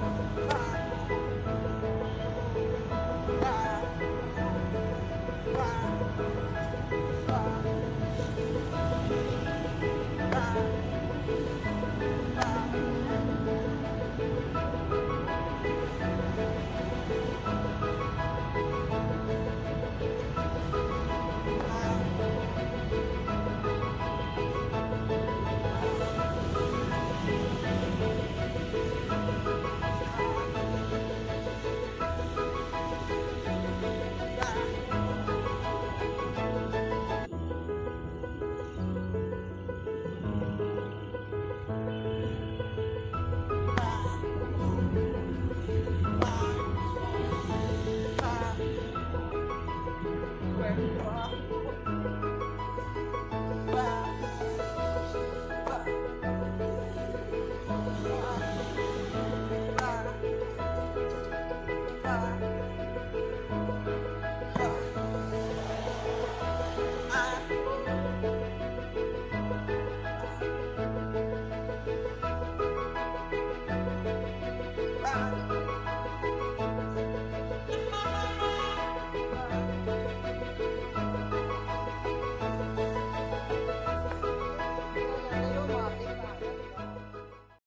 Bye. Thank you.